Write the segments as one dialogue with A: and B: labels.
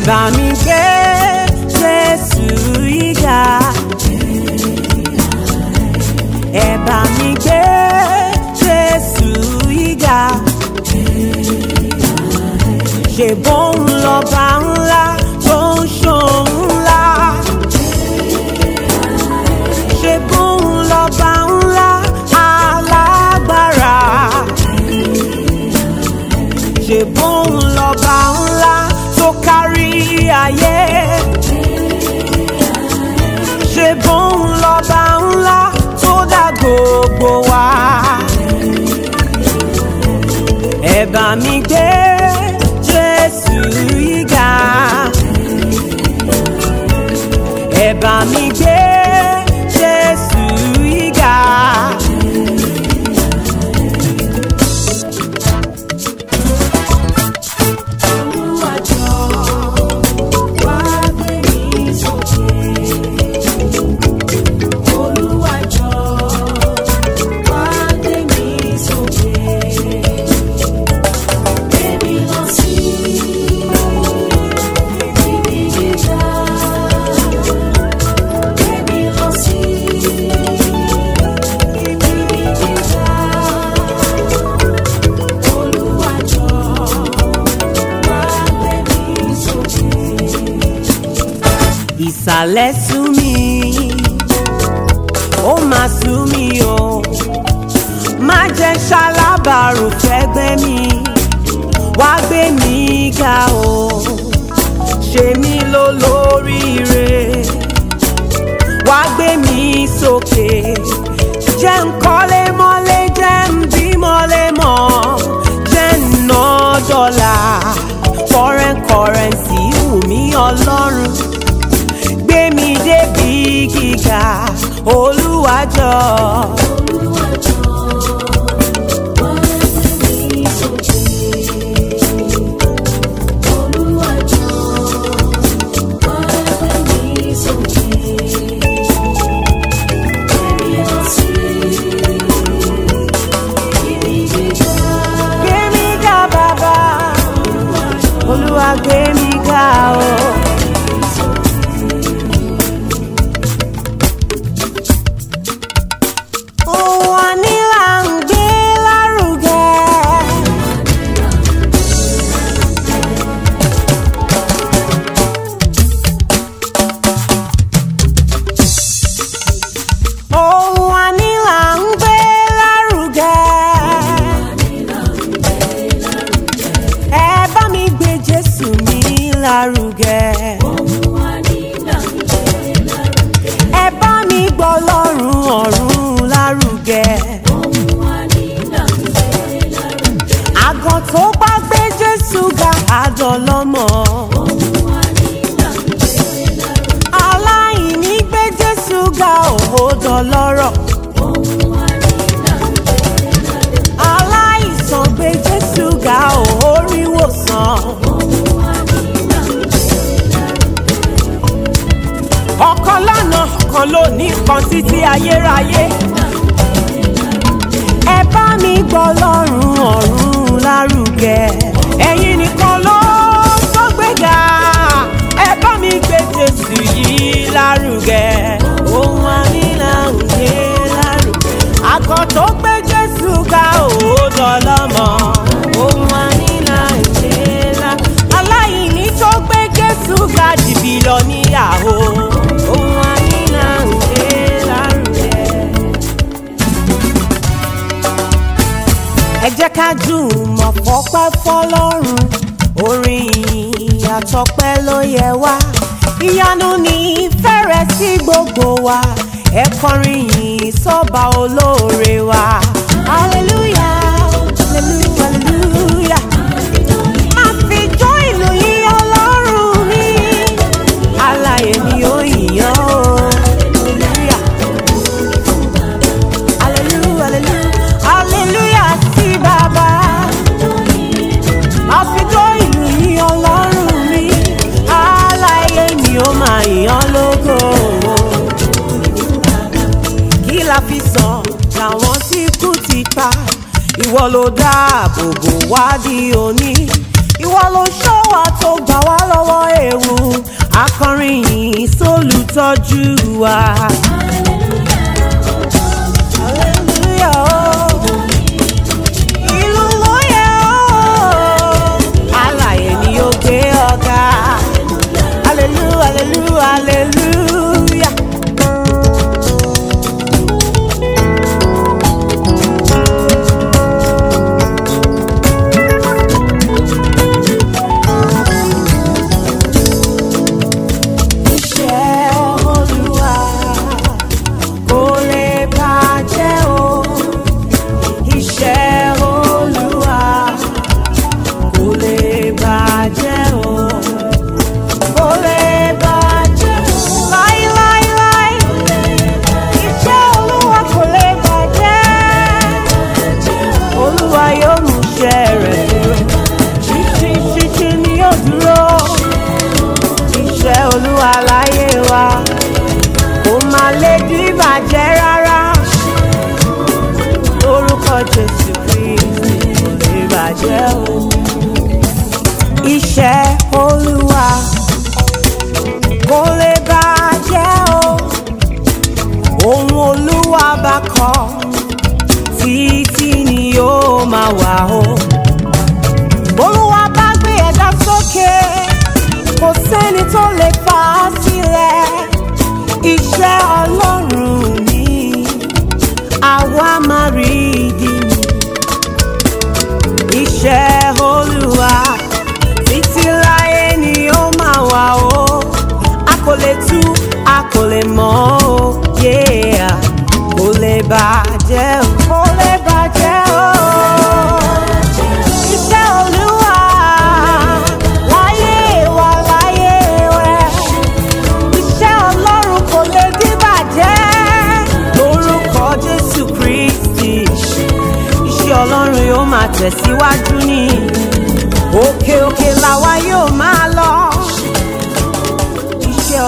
A: ẹ bá mi gbé Jésù yíga ẹ bá mi gbé Jésù yíga ṣe bóun lọ́ba ńlá tó ń ṣòro. ¡Dame! alẹ́ sú mi ó máa sú mi o má jẹ́ ṣalábàárò fẹ́gbẹ́ mi wá gbé mi ga o ṣe mí ló lóríire wá gbé mi sókè jẹ́ n kọ́lé. olúwa jọ. kan ló ní kan títí ayérayé. ẹ bá mi gbọ́ lọ́rùn ọ̀run lárugẹ ẹ̀yin nìkan ló tó ga. ẹ bá mi gbé Jésù yìí lárugẹ ohun àmì làwùjẹ lárugẹ akọ tó gbé Jésù ga òótọ́ lọ́mọ ohun àmì làwùjẹ lárugẹ aláìní tó gbé Jésù ga jìbìlọ ní. ká jùmọ̀ fọ́pẹ́ fọ́lọ́run orin àtọpẹ́ ló yẹ wá ìyanu ní fẹ́rẹ̀ sí gbogbo wa ẹ yìí sọ́ba olóore wa hallelujah. ìwọ ló dáàbò bò wá di òní ìwọ ló ṣọ́ wa tó gbà wá lọ́wọ́ ẹ̀rù akọrin yìí sólùtọ́jú wa. láyé wa kò má lè dìbàjẹ́ rárá lórúkọ Jésù Kristi kò lè bàjẹ́ o iṣẹ́ Olúwa. kò lè tú a kò lè mọ̀ ó yéèyà kò lè bàjẹ́ o.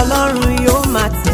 A: ọlọ́run yóò máa tẹ̀.